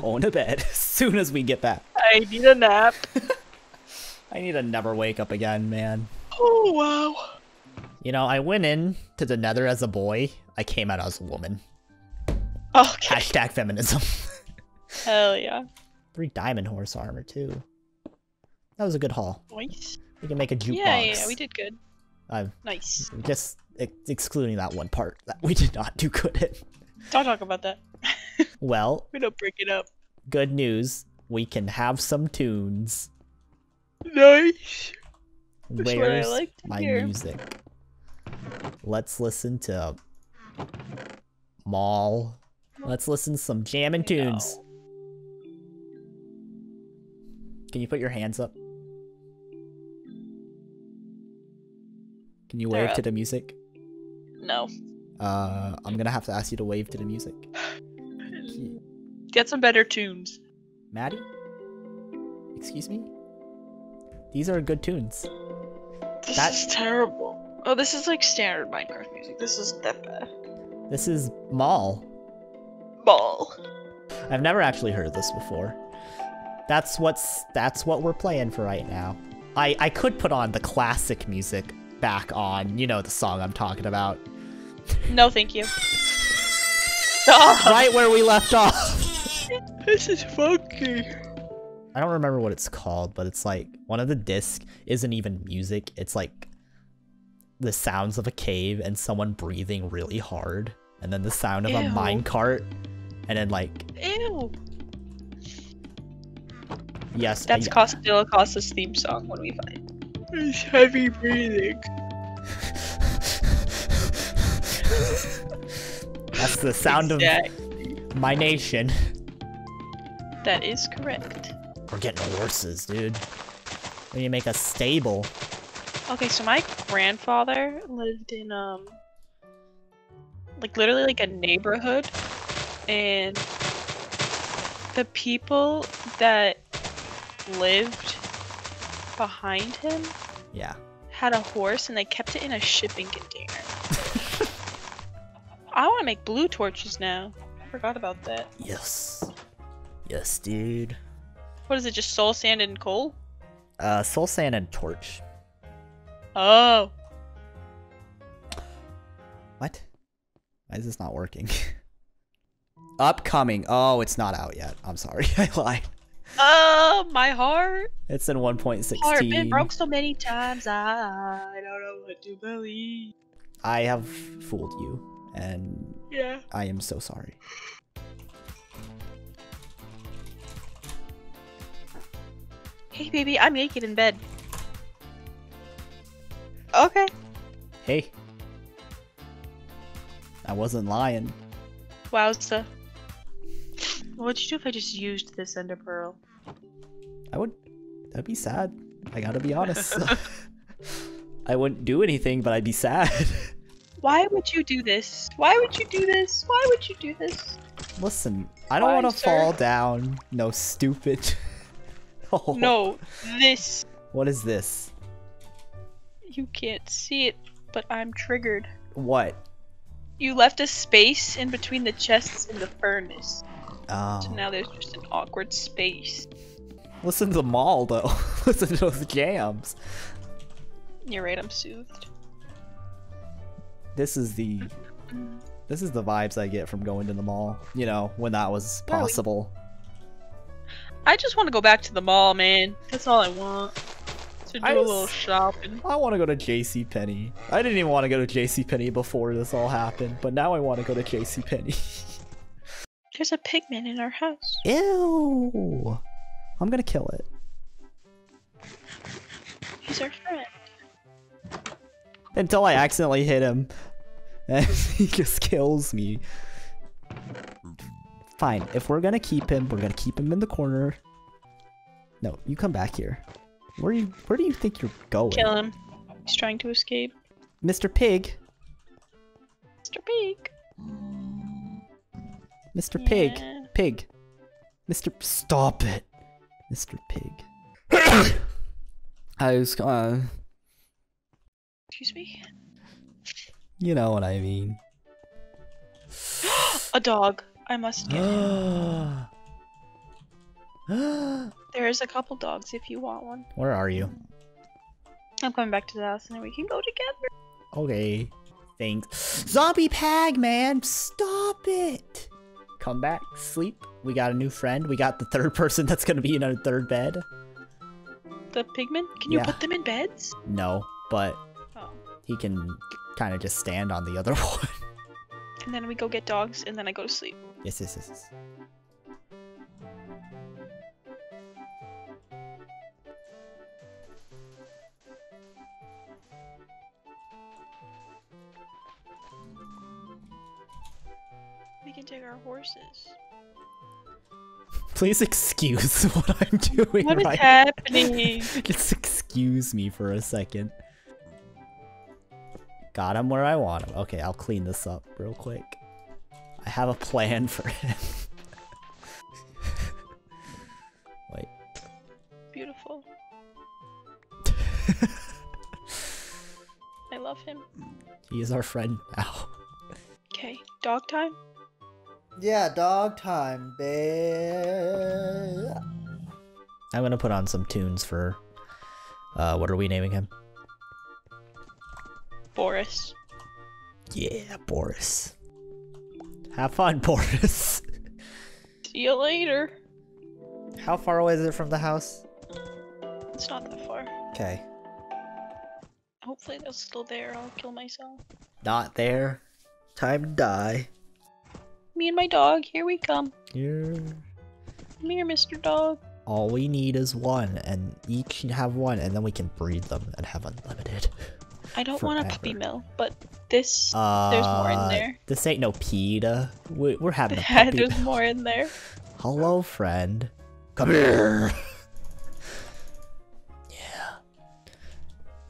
Going to bed as soon as we get back. I need a nap. I need to never wake up again, man. Oh wow. You know, I went in to the nether as a boy. I came out as a woman. Okay. Hashtag feminism. Hell yeah. Three diamond horse armor too. That was a good haul. Nice. We can make a jukebox. Yeah, yeah, we did good. I'm Nice. just ex- excluding that one part that we did not do good at. Don't talk about that. Well, We don't break it up. good news. We can have some tunes. Nice. That's I Where's like my hear. music? Let's listen to Mall. Let's listen to some jamming tunes. Can you put your hands up? Can you They're wave to the music? No. Uh, I'm gonna have to ask you to wave to the music. Get some better tunes. Maddie? Excuse me? These are good tunes. This That- is terrible. Oh, this is like standard Minecraft music. This is that bad. This is Mall. Ball. I've never actually heard this before. That's what's that's what we're playing for right now. I I could put on the classic music back on, you know the song I'm talking about. No, thank you. Stop. Right where we left off. This is funky. I don't remember what it's called, but it's like one of the discs isn't even music. It's like the sounds of a cave and someone breathing really hard, and then the sound of a Ew. minecart, and then like Ew. yes, That's yeah, Costilla Costa's theme song when we fight. It's heavy breathing. that's the sound Exact- of my nation. That is correct. We're getting horses, dude. We need to make a stable. Okay, so my grandfather lived in um like literally like a neighborhood and the people that lived behind him Yeah. had a horse and they kept it in a shipping container. I want to make blue torches now. I forgot about that. Yes. Yes, dude. What is it? Just soul sand and coal? Uh, soul sand and torch. Oh, What? Why is this not working? Upcoming. Oh, it's not out yet. I'm sorry. I lied. oh, my heart. It's in 1.16. Heart been 1.16. broke so many times. I don't know what to believe. I have fooled you, and Yeah. I am so sorry. Hey, baby, I'm naked in bed. Okay. Hey. I wasn't lying. Wowza. What'd you do if I just used this ender pearl? I would. That'd be sad. I gotta be honest. I wouldn't do anything, but I'd be sad. Why would you do this? Why would you do this? Why would you do this? Listen, I don't want to fall down. No, stupid. oh, No, this. What is this? You can't see it, but I'm triggered. What? You left a space in between the chests and the furnace. Oh. So now there's just an awkward space. Listen to the mall, though. Listen to those jams. You're right, I'm soothed. This is the. This is the vibes I get from going to the mall. You know, when that was possible. I just want to go back to the mall, man. That's all I want. To do I a just- little shopping. I want to go to JC Penney. I didn't even want to go to JC Penney before this all happened, but now I want to go to JC Penney. There's a pigman in our house. Ew. I'm gonna kill it. He's our friend. Until I accidentally hit him. And he just kills me. Fine, if we're gonna keep him, we're gonna keep him in the corner. No, you come back here. Where you where do you think you're going? Kill him. He's trying to escape. Mr. Pig. Mr. Pig. Mr. Pig. Pig. Mr. Stop it. Mr. Pig. I was uh Excuse me? you know what I mean. A dog. I must get him. There's a couple dogs if you want one. Where are you? I'm coming back to the house and then we can go together. Okay. Thanks. Zombie Pag, man! Stop it! Come back, sleep. We got a new friend. We got the third person that's gonna be in our third bed. The pigmen? Can you Yeah. put them in beds? No, but. He can kind of just stand on the other one. And then we go get dogs and then I go to sleep. yes, yes, yes, yes. We can take our horses. Please excuse what I'm doing What is right happening? Just excuse me for a second. Got him where I want him. Okay, I'll clean this up real quick. I have a plan for him. Wait. Beautiful. I love him. He is our friend now. Okay, dog time? Yeah, dog time, babe. I'm gonna put on some tunes for uh what are we naming him? Boris. Yeah, Boris. Have fun, Boris. See you later. How far away is it from the house? Mm, it's not that far. Okay. Hopefully they're still there. I'll kill myself. Not there. Time to die. Me and my dog, here we come. Here. Come here, Mr. Dog. All we need is one, and each can have one, and then we can breed them and have unlimited. I don't want a puppy mill, but this. Uh, There's more in there. This ain't no PETA. We, we're having a Yeah, puppy. there's more in there. Hello, friend. Come here. yeah.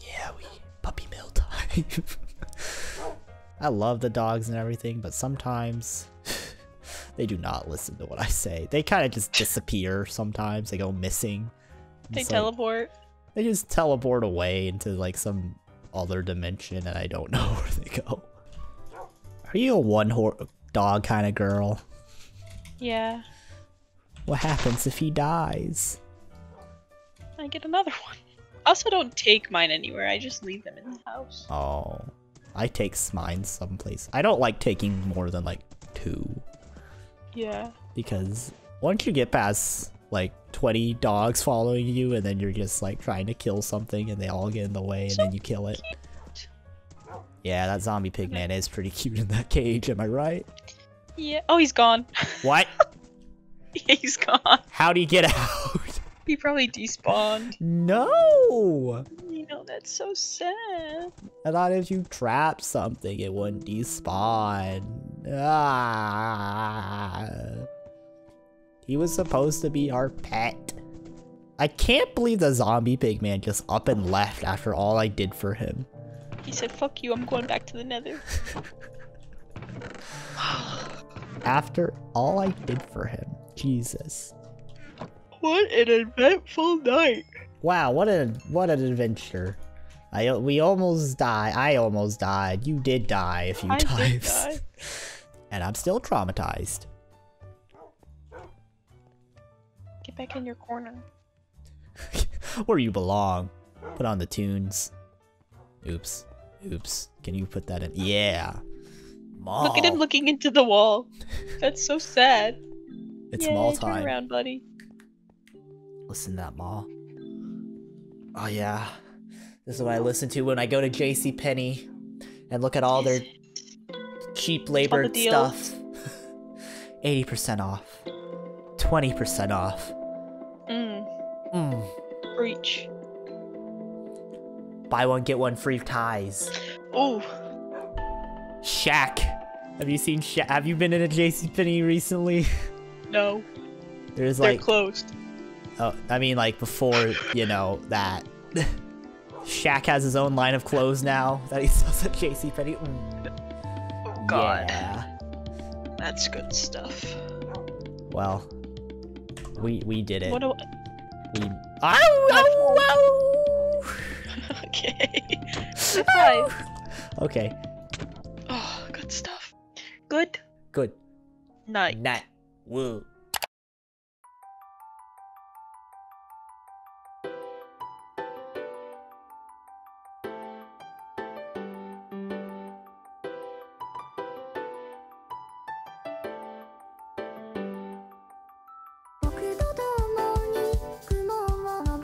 Yeah, we puppy mill time. I love the dogs and everything, but sometimes they do not listen to what I say. They kind of just disappear sometimes. They go missing. They like- teleport. they just teleport away into like some other dimension and I don't know where they go. Are you a one hor- dog kind of girl? Yeah. What happens if he dies? I get another one. I also don't take mine anywhere. I just leave them in the house. Oh, I take mine someplace. I don't like taking more than like two Yeah. because once you get past like 20 dogs following you and then you're just like trying to kill something and they all get in the way and then you kill it. Yeah, that zombie pig man is pretty cute in that cage, am I right? Yeah. Oh, he's gone. What? yeah, he's gone. How do you get out? He probably despawned. no! You know, that's so sad. I thought if you trap something, it wouldn't despawn. Ah. He was supposed to be our pet. I can't believe the zombie pig man just up and left after all I did for him. He said, fuck you, I'm going back to the nether. After all I did for him. Jesus. What an eventful night. Wow, what a what an adventure. I we almost died. I almost died. You did die a few I times. And I'm still traumatized. Back in your corner. Where you belong. Put on the tunes. Oops. Oops. Can you put that in? Yeah. Mall. Look at him looking into the wall. That's so sad. It's Yay, mall Turn time. around, buddy. Listen to that mall. Oh yeah. This is what I listen to when I go to JC Penney and look at all their cheap labor stuff. 80% off. 20% off. Buy one get one free ties. Ooh, Shaq. Have you seen Shaq? Have you been in a JC Penney recently? no. There's They're like closed. Oh, I mean, like before, you know, that. Shaq has his own line of clothes now that he sells at JCPenney. Mm, Oh, God. Yeah. That's good stuff. Well, we we did it. What do We. Ow, ow, ow. Okay. Five. Oh. Okay. Oh, good stuff. Good Good night. night. Woo.